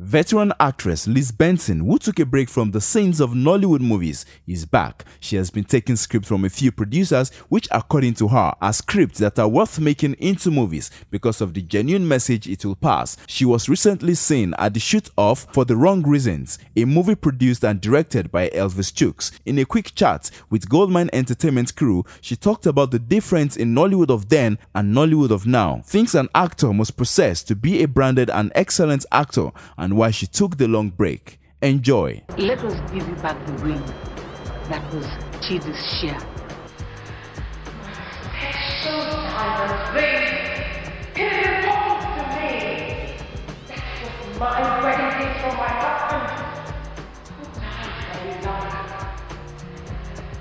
Veteran actress Liz Benson, who took a break from the scenes of Nollywood movies, is back. She has been taking scripts from a few producers, which, according to her, are scripts that are worth making into movies because of the genuine message it will pass. She was recently seen at the shoot of For the Wrong Reasons, a movie produced and directed by Elvis Chuks. In a quick chat with Goldmyne Entertainment crew, she talked about the difference in Nollywood of then and Nollywood of now, things an actor must possess to be a branded and excellent actor and why she took the long break. Enjoy. Let us give you back the ring that was Chidi's share. My wedding gift from my husband. Who died very young.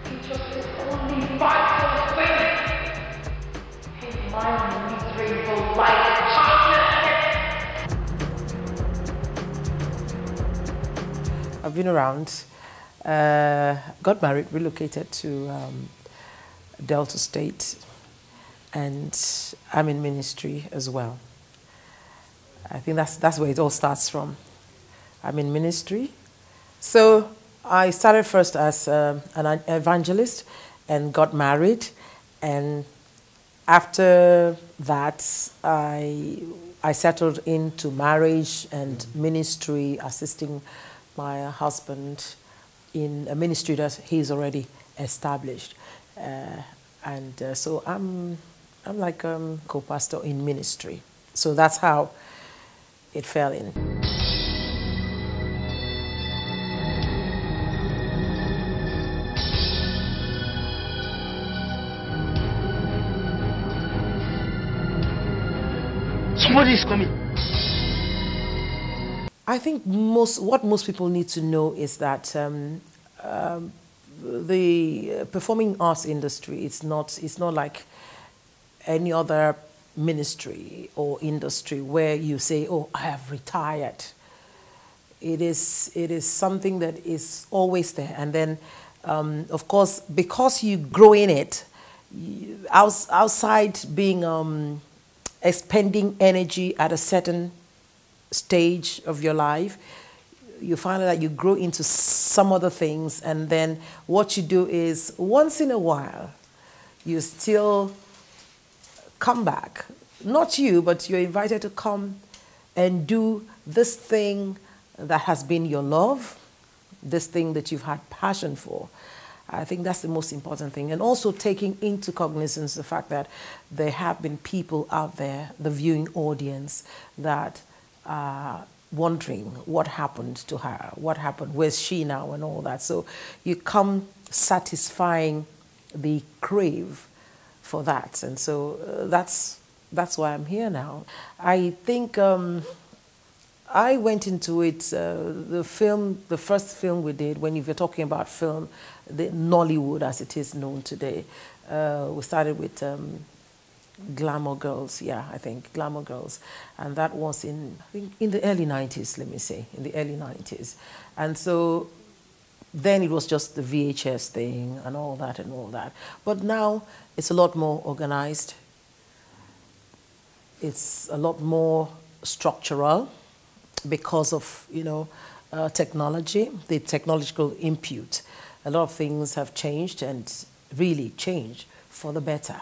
He just his only vital thing. His my miserable life I've been around, uh, got married, relocated to um, Delta State, and I'm in ministry as well. I think that's, that's where it all starts from. I'm in ministry. So I started first as uh, an evangelist and got married. And after that, I, I settled into marriage and ministry, assisting my husband in a ministry that he's already established. Uh, and uh, so I'm, I'm like um, co-pastor in ministry. So that's how it fell in. Somebody is coming. I think most what most people need to know is that um, um, the performing arts industry is not it's not like any other ministry or industry where you say, "Oh, I have retired." It is it is something that is always there, and then um, of course because you grow in it, you, outside being um, expending energy at a certain stage of your life, you find that you grow into some other things, and then what you do is once in a while, you still come back. Not you, but you're invited to come and do this thing that has been your love, this thing that you've had passion for. I think that's the most important thing. And also taking into cognizance the fact that there have been people out there, the viewing audience, that uh, wondering what happened to her, what happened, where's she now, and all that. So you come satisfying the crave for that, and so uh, that's that's why I'm here now. I think um, I went into it. Uh, the film, the first film we did, when you were talking about film, the Nollywood as it is known today, uh, we started with. Um, Glamour Girls, yeah, I think Glamour Girls, and that was in I think in the early '90s. Let me say, in the early '90s, and so then it was just the VHS thing and all that and all that. But now it's a lot more organized. It's a lot more structural because of you know uh, technology, the technological input. A lot of things have changed and really changed for the better.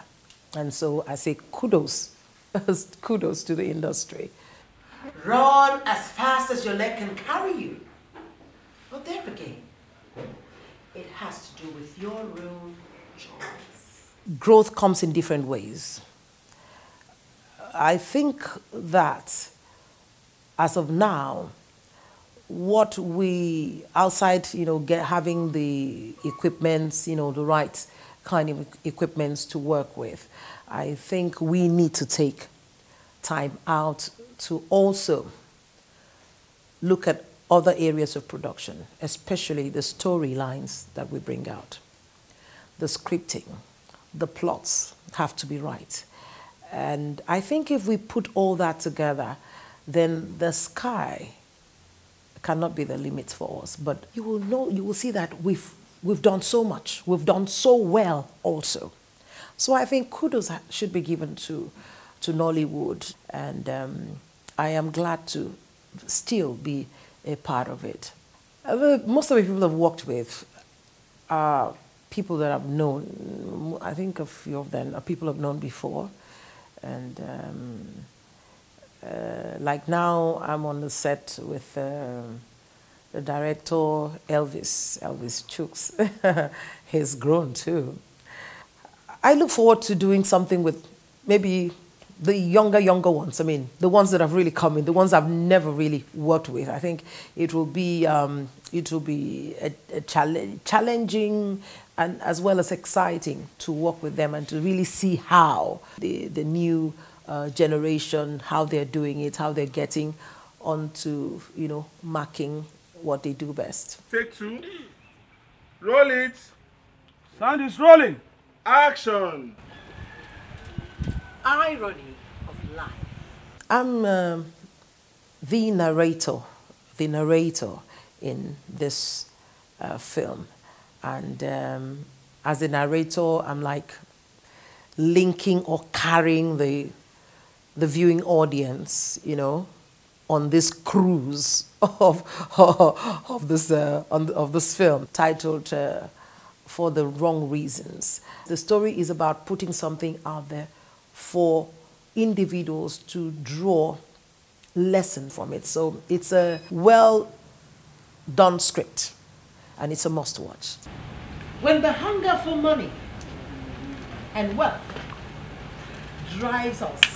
And so I say kudos, kudos to the industry. Run as fast as your leg can carry you. But there again, it has to do with your own choice. Growth comes in different ways. I think that as of now, what we outside, you know, get having the equipment, you know, the right kind of equipments to work with. I think we need to take time out to also look at other areas of production, especially the storylines that we bring out. The scripting, the plots have to be right. And I think if we put all that together, then the sky cannot be the limit for us. But you will know, you will see that we've We've done so much. We've done so well also. So I think kudos should be given to, to Nollywood. And um, I am glad to still be a part of it. Uh, most of the people I've worked with are people that I've known. I think a few of them are people I've known before. And um, uh, like now, I'm on the set with um the director, Elvis, Elvis Chuks. He's grown too. I look forward to doing something with maybe the younger, younger ones. I mean, the ones that have really come in, the ones I've never really worked with. I think it will be um, it will be a, a challenge, challenging and as well as exciting to work with them and to really see how the the new uh, generation how they're doing it, how they're getting onto you know marking what they do best. Take two. Roll it. Sound is rolling. Action. Irony of life. I'm um, the narrator, the narrator in this uh, film. And um, as a narrator, I'm like linking or carrying the, the viewing audience, you know, on this cruise of, of, this, uh, of this film titled uh, For the Wrong Reasons. The story is about putting something out there for individuals to draw lesson from it. So it's a well done script and it's a must watch. When the hunger for money and wealth drives us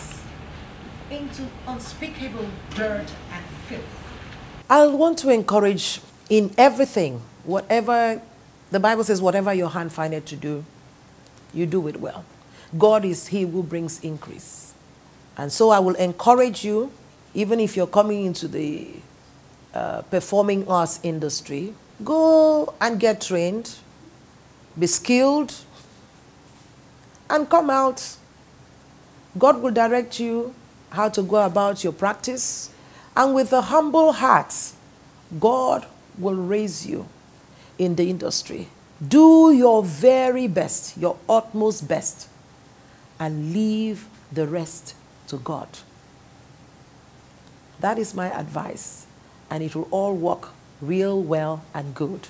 into unspeakable dirt and filth. I want to encourage in everything, whatever the Bible says, whatever your hand findeth to do, you do it well. God is He who brings increase. And so I will encourage you, even if you're coming into the uh, performing arts industry, go and get trained, be skilled, and come out. God will direct you how to go about your practice. And with a humble heart, God will raise you in the industry. Do your very best, your utmost best, and leave the rest to God. That is my advice, and it will all work real well and good.